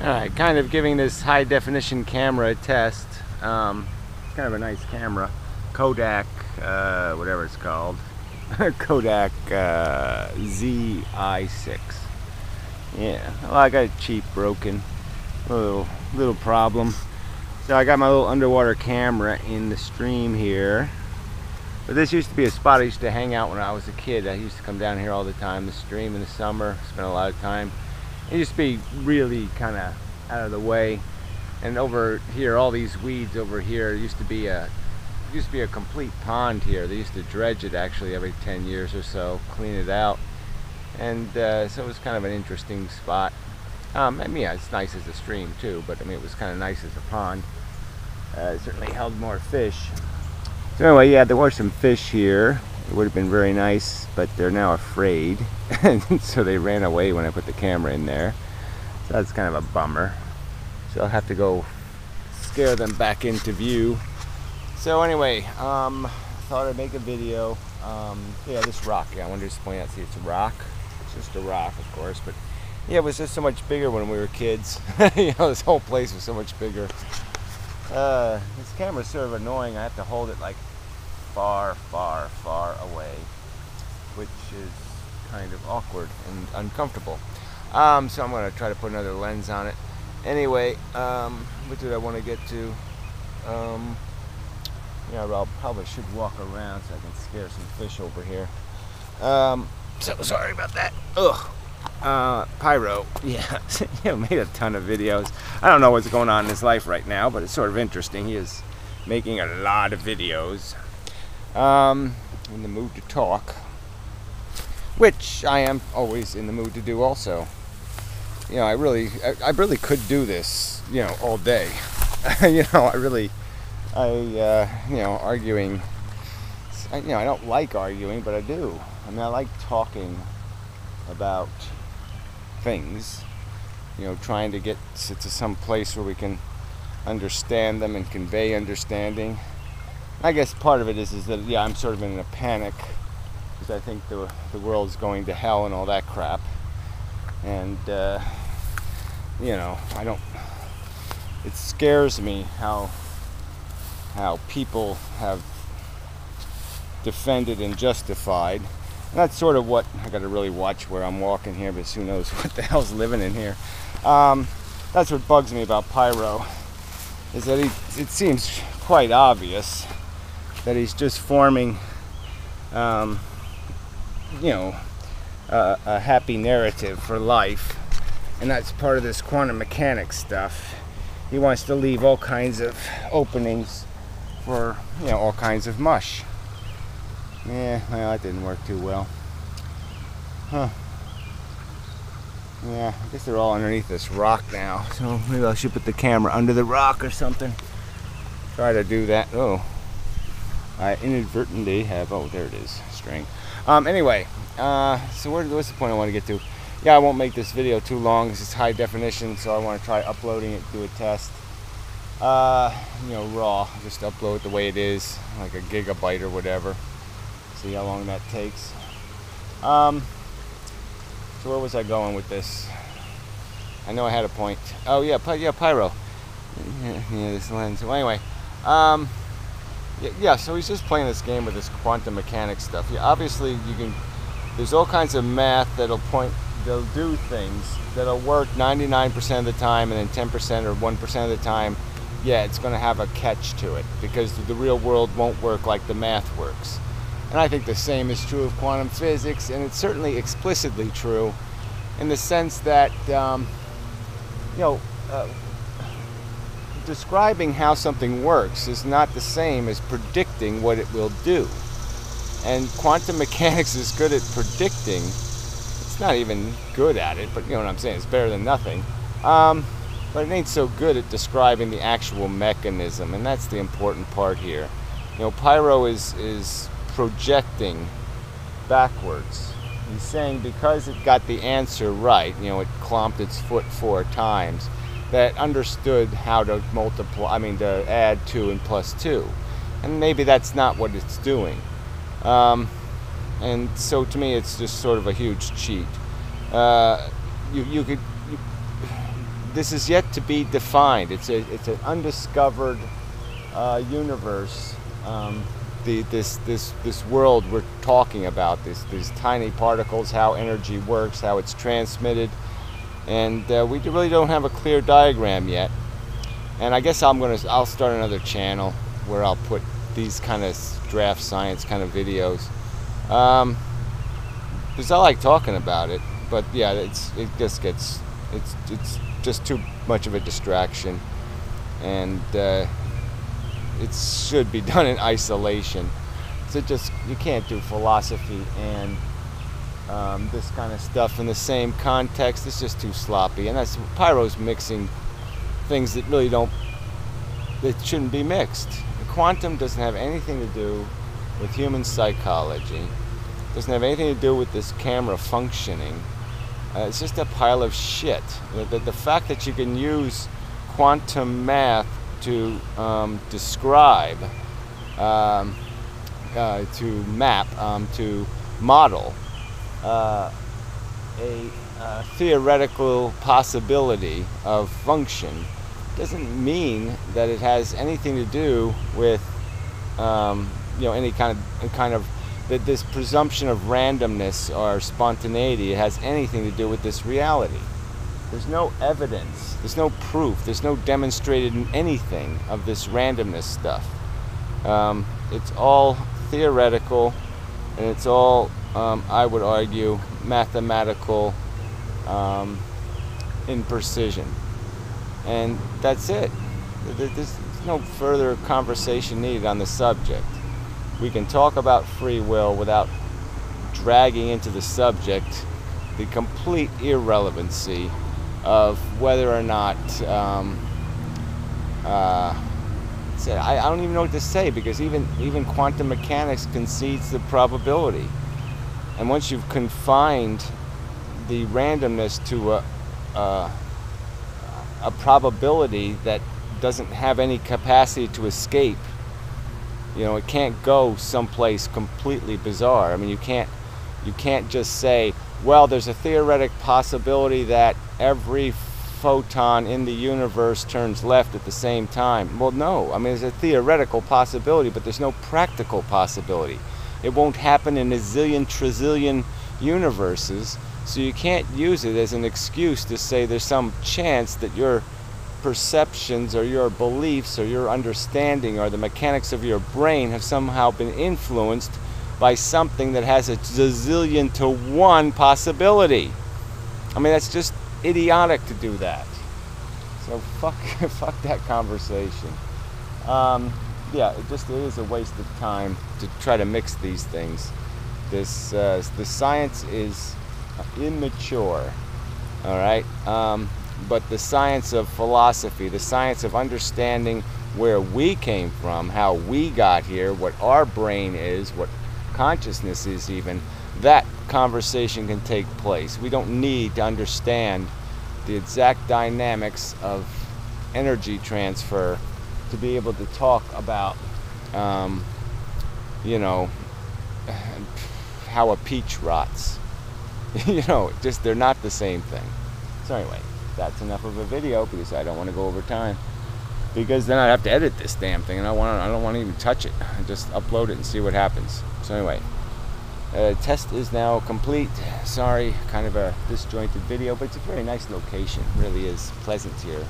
Alright, kind of giving this high definition camera a test. Um, it's kind of a nice camera. Kodak, uh, whatever it's called. Kodak uh, ZI6. Yeah, well, I got it cheap, broken. Little, little problem. So I got my little underwater camera in the stream here. But this used to be a spot I used to hang out when I was a kid. I used to come down here all the time, the stream in the summer, spend a lot of time. It used to be really kind of out of the way. And over here, all these weeds over here, used to be a used to be a complete pond here. They used to dredge it actually every 10 years or so, clean it out. And uh, so it was kind of an interesting spot. Um, I mean, yeah, it's nice as a stream too, but I mean, it was kind of nice as a pond. Uh, it certainly held more fish. So anyway, yeah, there were some fish here. It would have been very nice, but they're now afraid. and so they ran away when I put the camera in there. So that's kind of a bummer. So I'll have to go scare them back into view. So anyway, um, thought I'd make a video. Um, yeah, this rock. Yeah, I wanted to just point out. See, it's a rock. It's just a rock, of course, but yeah, it was just so much bigger when we were kids. you know, this whole place was so much bigger. Uh, this camera's sort of annoying. I have to hold it like far, far, far away, which is kind of awkward and uncomfortable. Um, so I'm going to try to put another lens on it. Anyway, um, what did I want to get to? Um, yeah, I probably should walk around so I can scare some fish over here. Um, so sorry about that. Ugh. Uh, Pyro, yeah, know, made a ton of videos. I don't know what's going on in his life right now, but it's sort of interesting. He is making a lot of videos. Um, in the mood to talk, which I am always in the mood to do also. You know, I really, I, I really could do this, you know, all day. you know, I really, I, uh, you know, arguing, I, you know, I don't like arguing, but I do. I mean, I like talking about things, you know, trying to get to, to some place where we can understand them and convey understanding. I guess part of it is, is that, yeah, I'm sort of in a panic because I think the, the world's going to hell and all that crap. And, uh, you know, I don't, it scares me how, how people have defended and justified. And that's sort of what I got to really watch where I'm walking here, because who knows what the hell's living in here. Um, that's what bugs me about Pyro, is that he, it seems quite obvious that he's just forming, um, you know, a, a happy narrative for life. And that's part of this quantum mechanics stuff. He wants to leave all kinds of openings for, you know, all kinds of mush. Yeah, well, that didn't work too well. Huh. Yeah, I guess they're all underneath this rock now. So maybe I should put the camera under the rock or something. Try to do that. Oh, I inadvertently have, oh, there it is, string. Um, anyway, uh, so where, what's the point I want to get to? Yeah, I won't make this video too long it's high definition, so I want to try uploading it, do a test. Uh, you know, raw, just upload it the way it is, like a gigabyte or whatever. See how long that takes. Um, so where was I going with this? I know I had a point. Oh yeah, yeah, pyro. Yeah, yeah this lens. Well, anyway, um, yeah, so he's just playing this game with this quantum mechanics stuff. Yeah, obviously you can. There's all kinds of math that'll point, they'll do things that'll work 99% of the time, and then 10% or 1% of the time, yeah, it's going to have a catch to it because the real world won't work like the math works. And I think the same is true of quantum physics, and it's certainly explicitly true in the sense that, um, you know, uh, describing how something works is not the same as predicting what it will do. And quantum mechanics is good at predicting. It's not even good at it, but you know what I'm saying? It's better than nothing. Um, but it ain't so good at describing the actual mechanism, and that's the important part here. You know, Pyro is is projecting backwards. He's saying because it got the answer right, you know, it clomped its foot four times, that understood how to multiply, I mean, to add 2 and plus 2. And maybe that's not what it's doing. Um, and so to me, it's just sort of a huge cheat. Uh, you, you could, you, this is yet to be defined. It's a it's an undiscovered uh, universe. Um, the, this this this world we're talking about. This these tiny particles, how energy works, how it's transmitted, and uh, we really don't have a clear diagram yet. And I guess I'm gonna I'll start another channel where I'll put these kind of draft science kind of videos. Um, because I like talking about it, but yeah, it's it just gets it's it's just too much of a distraction, and uh, it should be done in isolation. So just you can't do philosophy and um, this kind of stuff in the same context. It's just too sloppy, and that's Pyro's mixing things that really don't that shouldn't be mixed. Quantum doesn't have anything to do with human psychology. Doesn't have anything to do with this camera functioning. Uh, it's just a pile of shit. The, the, the, fact that you can use quantum math to um, describe, um, uh, to map, um, to model uh, a uh, theoretical possibility of function doesn't mean that it has anything to do with um, you know any kind of kind of that this presumption of randomness or spontaneity has anything to do with this reality. There's no evidence, there's no proof, there's no demonstrated anything of this randomness stuff. Um, it's all theoretical and it's all, um, I would argue, mathematical um, in precision. And that's it. There's no further conversation needed on the subject we can talk about free will without dragging into the subject the complete irrelevancy of whether or not um, uh, I, I don't even know what to say because even even quantum mechanics concedes the probability, and once you've confined the randomness to a, a, a probability that doesn't have any capacity to escape you know, it can't go someplace completely bizarre. I mean, you can't you can't just say, well, there's a theoretic possibility that every photon in the universe turns left at the same time. Well, no. I mean, there's a theoretical possibility, but there's no practical possibility. It won't happen in a zillion, trillion universes, so you can't use it as an excuse to say there's some chance that you're perceptions or your beliefs or your understanding or the mechanics of your brain have somehow been influenced by something that has a zillion to one possibility. I mean, that's just idiotic to do that. So fuck, fuck that conversation. Um, yeah, it just it is a waste of time to try to mix these things. This uh, the science is immature. All right. Um, but the science of philosophy, the science of understanding where we came from, how we got here, what our brain is, what consciousness is, even, that conversation can take place. We don't need to understand the exact dynamics of energy transfer to be able to talk about, um, you know, how a peach rots. you know, just they're not the same thing. So, anyway that's enough of a video because I don't want to go over time. Because then I'd have to edit this damn thing, and I want I don't want to even touch it. I just upload it and see what happens. So anyway, uh, test is now complete. Sorry, kind of a disjointed video, but it's a very nice location. It really is pleasant here.